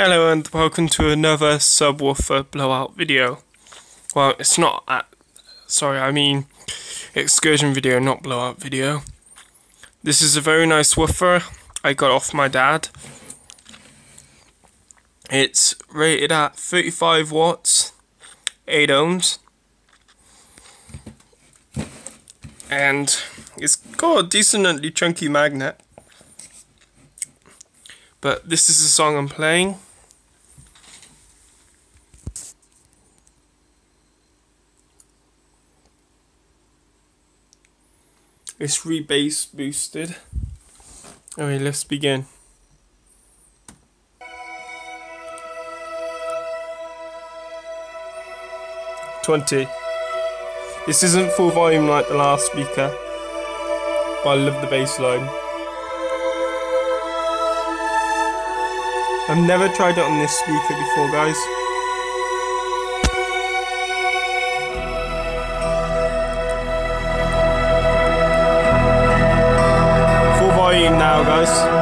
Hello and welcome to another subwoofer blowout video. Well, it's not at, sorry, I mean excursion video, not blowout video. This is a very nice woofer I got off my dad. It's rated at 35 watts, 8 ohms. And it's got a decently chunky magnet. But this is the song I'm playing. It's re-bass boosted. Okay, let's begin. Twenty. This isn't full volume like the last speaker, but I love the bass line. I've never tried it on this speaker before, guys.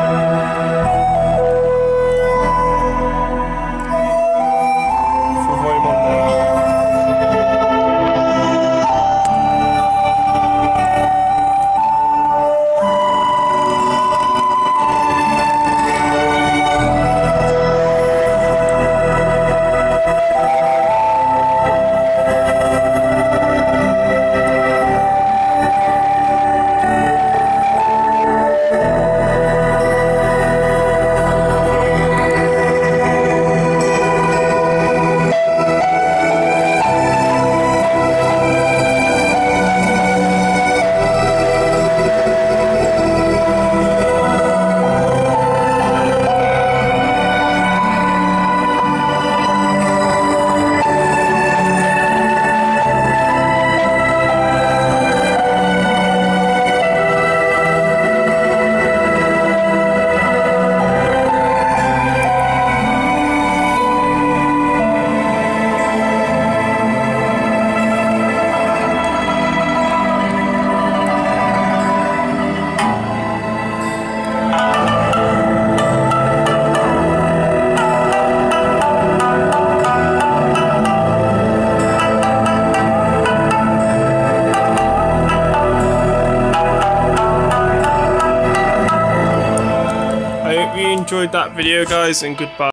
Guys. Full enjoyed that video guys and goodbye.